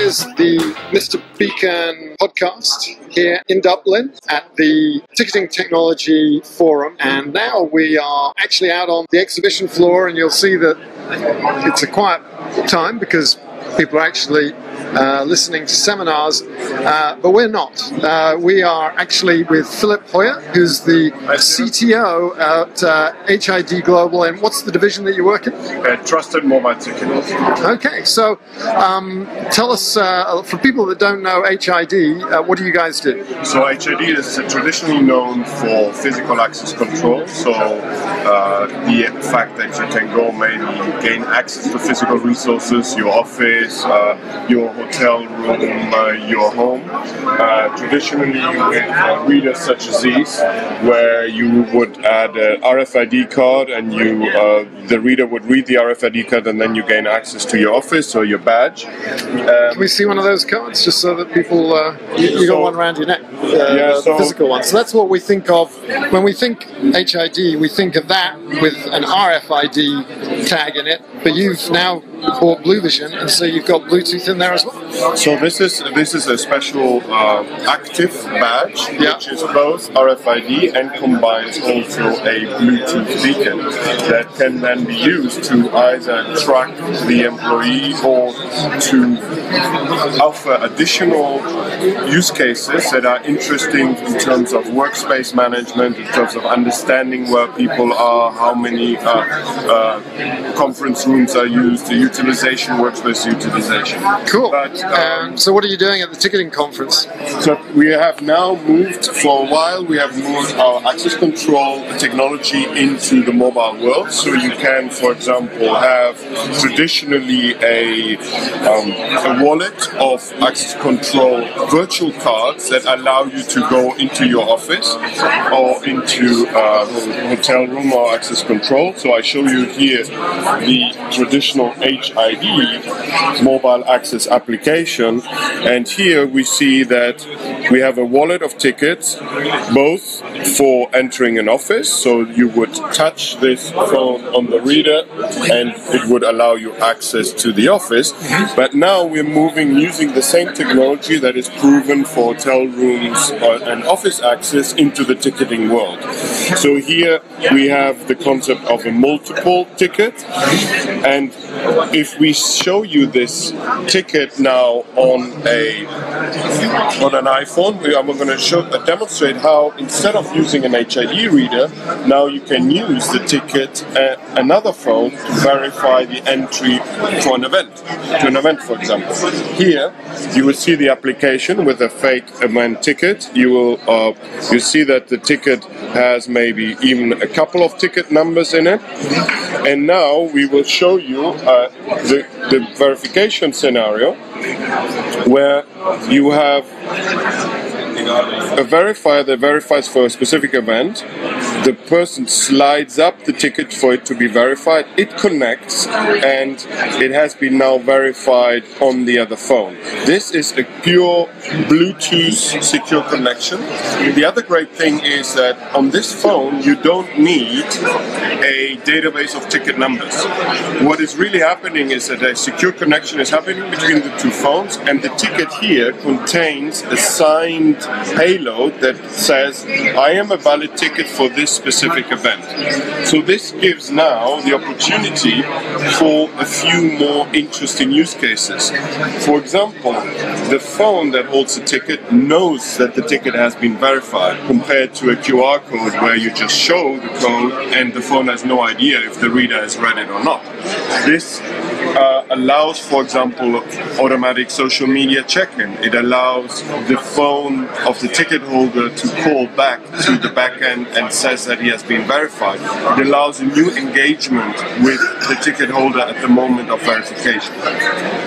is the Mr. Beacon podcast here in Dublin at the Ticketing Technology Forum. And now we are actually out on the exhibition floor, and you'll see that it's a quiet time because people are actually uh, listening to seminars, uh, but we're not. Uh, we are actually with Philip Hoyer, who's the CTO at uh, HID Global. And what's the division that you work in? Uh, trusted mobile ticketing. Okay, so um, tell us, uh, for people that don't know HID, what do you guys do? So HID is traditionally known for physical access control. So the fact that you can go maybe gain access to physical resources, your office, your hotel room, uh, your home. Uh, traditionally, with uh, readers such as these, where you would add an RFID card and you, uh, the reader would read the RFID card and then you gain access to your office or your badge. Um, Can we see one of those cards just so that people, uh, you, you, got one around your neck, yeah, so, physical one. So that's what we think of when we think HID. We think of that with an RFID tag in it, but you've now bought BluVision, and so you've got Bluetooth in there as well. So this is this is a special uh, active badge, yeah. which is both RFID and combines also a Bluetooth beacon that can then be used to either track the employee or to offer additional use cases that are interesting in terms of workspace management, in terms of understanding where people are, how many uh, uh, conference rooms are used, utilization, workspace utilization. Cool. But, um, so, what are you doing at the ticketing conference? So, we have now moved for a while. We have moved our access control technology into the mobile world. So, you can, for example, have traditionally a, um, a wallet of access control virtual cards that allow you to go into your office or into a hotel room or access control. So, I show you here the traditional HID mobile access application. And here we see that we have a wallet of tickets, both for entering an office. So you would touch this phone on the reader and it would allow you access to the office. But now we're moving using the same technology that is proven for hotel rooms uh, and office access into the ticketing world. So here we have the concept of a multiple ticket and if we show you this ticket now on a on an iPhone, we are going to show uh, demonstrate how instead of using an HID reader, now you can use the ticket uh, another phone to verify the entry for an event, to an event, for example. Here, you will see the application with a fake event ticket. You will uh, you see that the ticket has maybe even a couple of ticket numbers in it. And now we will show you uh, the, the verification scenario where you have a verifier that verifies for a specific event. The person slides up the ticket for it to be verified. It connects and it has been now verified on the other phone. This is a pure Bluetooth secure connection. The other great thing is that on this phone you don't need a database of ticket numbers. What is really happening is that a secure connection is happening between the two phones and the ticket here contains a signed payload that says, I am a valid ticket for this specific event. So this gives now the opportunity for a few more interesting use cases. For example, the phone that holds the ticket knows that the ticket has been verified compared to a QR code where you just show the code and the phone has no idea if the reader has read it or not. This uh, allows, for example, automatic social media check-in. It allows the phone of the ticket holder to call back to the backend and says that he has been verified. It allows a new engagement with the ticket holder at the moment of verification.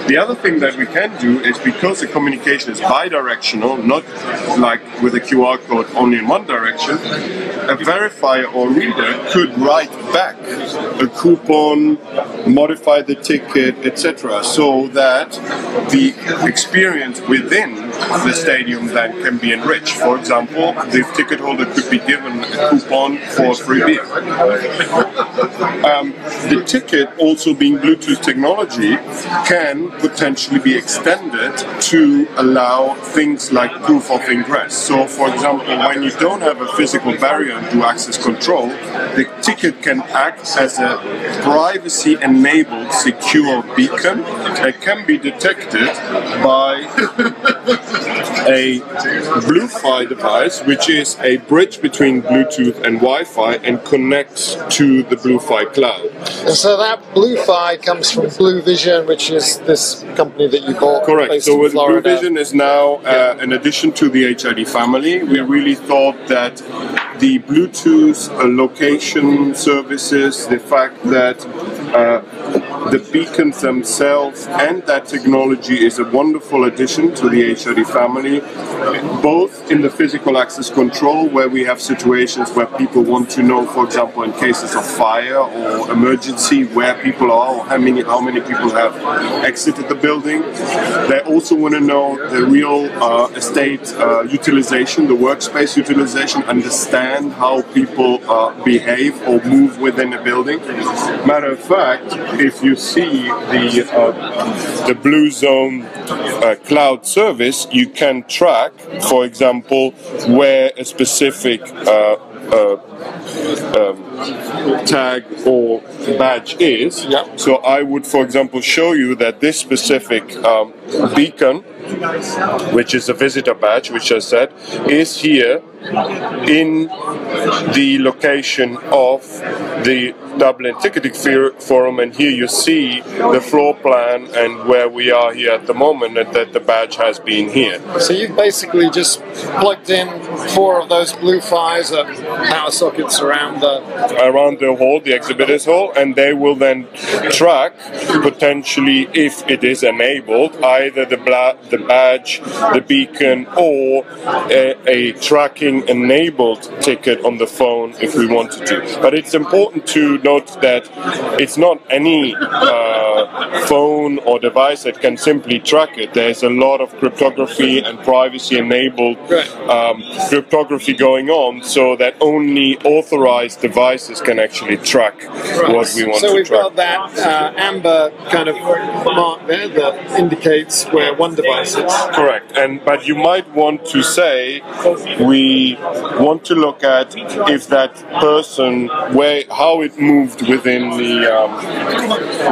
The other thing that we can do is because the communication is bi-directional, not like with a QR code only in one direction, a verifier or reader could write back a coupon, modify the ticket, etc., so that the experience within the stadium then can be enriched. For example, the ticket holder could be given a coupon for free beer. Um, the ticket, also being Bluetooth technology, can potentially be extended to allow things like proof of ingress. So, for example, when you don't have a physical barrier do access control, the ticket can act as a privacy enabled secure beacon that can be detected by a BluFi device, which is a bridge between Bluetooth and Wi-Fi and connects to the BluFi cloud. And so that BluFi comes from BluVision, which is this company that you bought. Correct. So with. BluVision is now uh, an addition to the HID family. We really thought that the Bluetooth uh, location services, the fact that uh, the beacons themselves and that technology is a wonderful addition to the HID family, both in the physical access control, where we have situations where people want to know, for example, in cases of fire or emergency, where people are or how many how many people have exited the building. They also want to know the real uh, estate uh, utilization, the workspace utilization, understand how people uh, behave or move within a building. Matter of fact, if you see the uh, the BluZone uh, cloud service, you can track, for example, where a specific uh, um, tag or badge is. Yeah. So I would, for example, show you that this specific um, beacon, which is a visitor badge, which I said, is here in the location of the Dublin Ticketing Forum, and here you see the floor plan and where we are here at the moment, and that the badge has been here. So you've basically just plugged in four of those blue fires power sockets around the. around the hall, the exhibitors hall, and they will then track potentially if it is enabled either the bla- the badge, the beacon, or a, a tracking enabled ticket on the phone if we wanted to. But it's important to note that it's not any uh, phone or device that can simply track it. There's a lot of cryptography and privacy enabled um, cryptography going on so that only authorized devices can actually track what we want so to track. So we've got that uh, amber kind of mark there that indicates where one device is. Correct, and but you might want to say we want to look at if that person where how it moved within the um,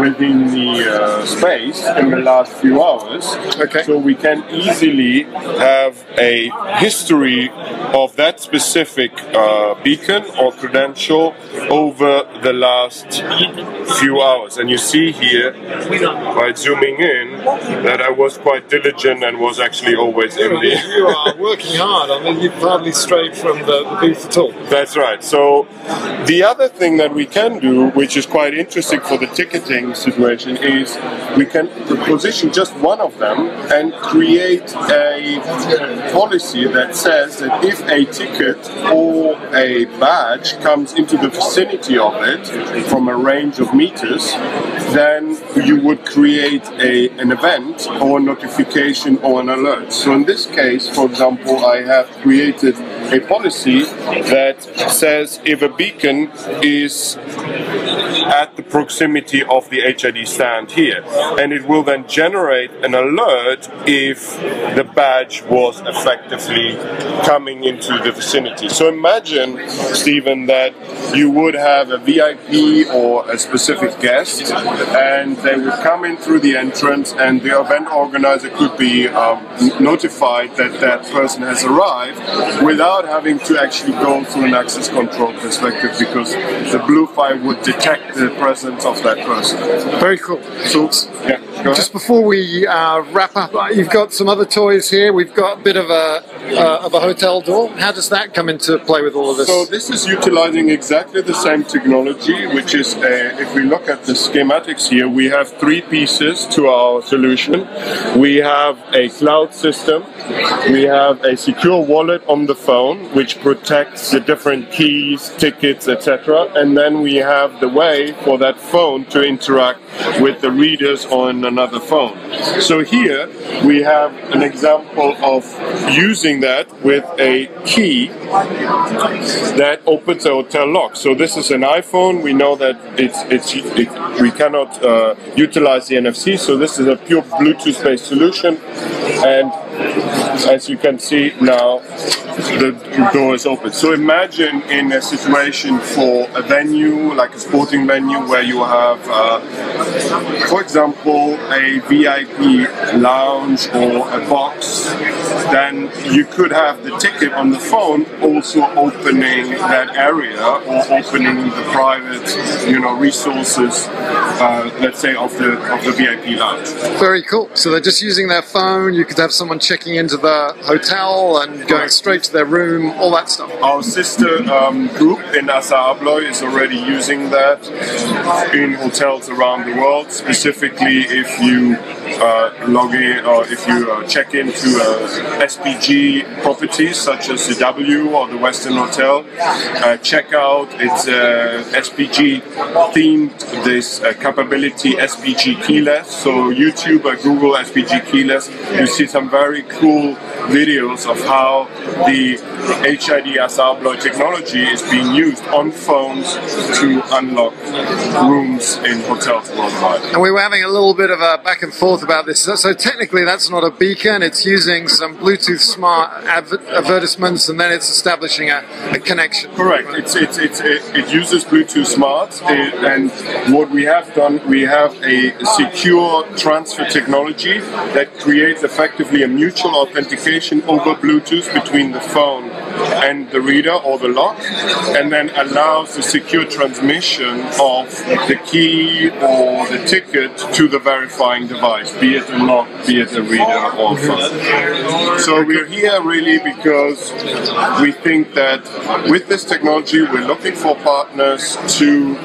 within the uh, space in the last few hours. Okay. So we can easily have a history of that specific uh, beacon or credential over the last few hours, and you see here by zooming in that I was quite diligent and was actually always in the. You are working hard. I mean, you've hardly strayed from the, the booth at all. That's right. So the other thing that we can do, which is quite interesting for the ticketing situation, is we can position just one of them and create a policy that says that if a ticket or a badge comes into the vicinity of it from a range of meters, then you would create a, an event or notification or an alert. So in this case, for example, I have created a policy that says if a beacon is at the proximity of the HID stand here, and it will then generate an alert if the badge was effectively coming into the vicinity. So imagine, Stephen, that you would have a VIP or a specific guest, and they would come in through the entrance, and the event organizer could be um, notified that that person has arrived without having to actually go through an access control perspective because the BluFi would detect the presence of that person. Very cool. So, yeah, go Just before we uh, wrap up, uh, you've got some other toys here. We've got a bit of a uh, of a hotel door. How does that come into play with all of this? So this is utilizing exactly the same technology, which is a, if we look at the schematics here, we have three pieces to our solution. We have a cloud system, we have a secure wallet on the phone, which protects the different keys, tickets, etc. And then we have the way for that phone to interact with the readers on another phone. So here we have an example of using that with a key that opens a hotel lock. So this is an iPhone. We know that it's it's it, we cannot uh, utilize the NFC. So this is a pure Bluetooth-based solution, and as you can see now, the door is open. So imagine in a situation for a venue, like a sporting venue, where you have, uh, for example, a VIP lounge or a box, then you could have the ticket on the phone also opening that area or opening the private, you know, resources, uh, let's say, of the of the VIP lounge. Very cool. So they're just using their phone. You could have someone checking into the hotel and going straight to their room, all that stuff. Our sister um, group in Assa Abloy is already using that in hotels around the world. Specifically, if you uh, log in or if you uh, check into uh, SPG properties such as the W or the Westin Hotel, uh, check out it's uh, SPG themed this uh, capability SPG keyless. So YouTube or Google SPG keyless, you see some very cool videos of how the HID Assa Abloy technology is being used on phones to unlock rooms in hotels worldwide. And we were having a little bit of a back and forth about this. So, so technically, that's not a beacon. It's using some Bluetooth smart adver- advertisements, and then it's establishing a, a connection. Correct. It's, it's, it's, it, uses Bluetooth Smart, and what we have done, we have a secure transfer technology that creates effectively a mutual authentication over Bluetooth between the phone and the reader or the lock, and then allows the secure transmission of the key or the ticket to the verifying device, be it a lock, be it a reader or phone. So we're here really because we think that with this technology, we're looking for partners to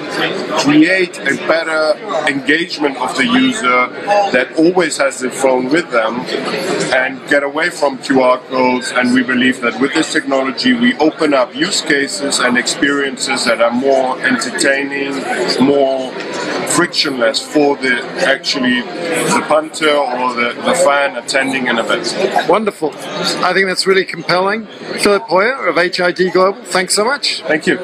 create a better engagement of the user that always has the phone with them and get away from QR codes. And we believe that with this technology, we open up use cases and experiences that are more entertaining, more frictionless for the actually the punter or the, the fan attending an event. Wonderful. I think that's really compelling. Philip Hoyer of HID Global, thanks so much. Thank you.